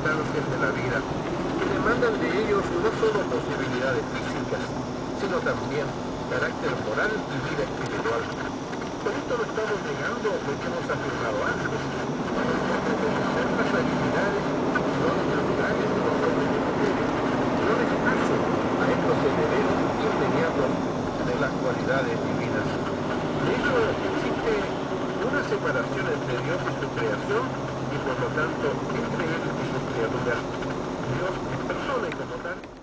de la vida que demandan de ellos no solo posibilidades físicas, sino también carácter moral y vida espiritual. Por esto no estamos negando lo que hemos afirmado antes, nosotros ciertas habilidades son naturales de los hombres y no les a estos herederos inmediatos de las cualidades divinas. De hecho, existe una separación entre Dios y su creación y por lo tanto entre Él y sus criaturas. Dios es persona y como tal